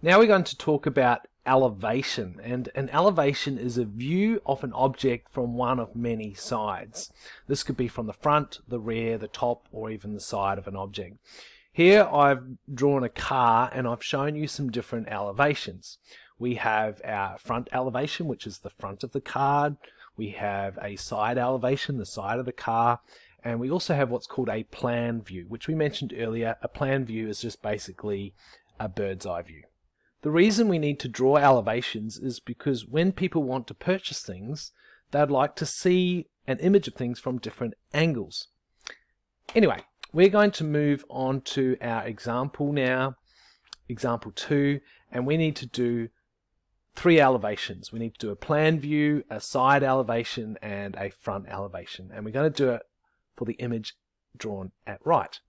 Now we're going to talk about elevation and an elevation is a view of an object from one of many sides. This could be from the front, the rear, the top or even the side of an object. Here I've drawn a car and I've shown you some different elevations. We have our front elevation which is the front of the car, we have a side elevation, the side of the car, and we also have what's called a plan view, which we mentioned earlier. A plan view is just basically a bird's eye view. The reason we need to draw elevations is because when people want to purchase things, they'd like to see an image of things from different angles. Anyway, we're going to move on to our example now, example 2, and we need to do three elevations. We need to do a plan view, a side elevation, and a front elevation. And we're going to do it for the image drawn at right.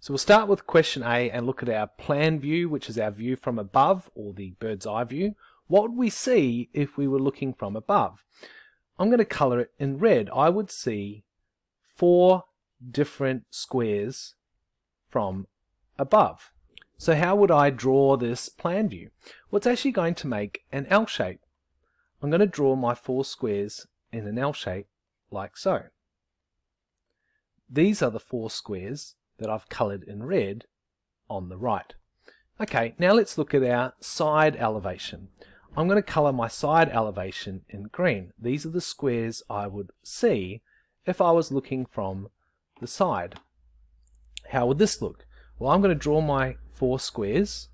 So we'll start with question A and look at our plan view, which is our view from above, or the bird's eye view. What would we see if we were looking from above? I'm going to colour it in red. I would see four different squares from above. So how would I draw this plan view? Well, it's actually going to make an L shape. I'm going to draw my four squares in an L shape like so. These are the four squares that I've coloured in red on the right. Okay, now let's look at our side elevation. I'm going to colour my side elevation in green. These are the squares I would see if I was looking from the side. How would this look? Well, I'm going to draw my four squares,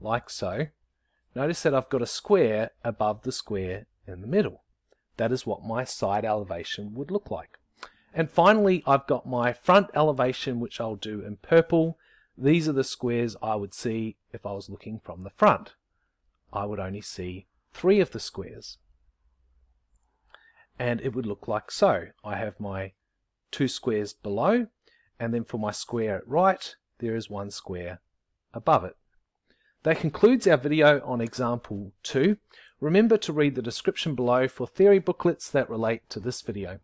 like so. Notice that I've got a square above the square in the middle. That is what my side elevation would look like. And finally, I've got my front elevation, which I'll do in purple. These are the squares I would see if I was looking from the front. I would only see three of the squares. And it would look like so. I have my two squares below, and then for my square at right, there is one square above it. That concludes our video on example 2. Remember to read the description below for theory booklets that relate to this video.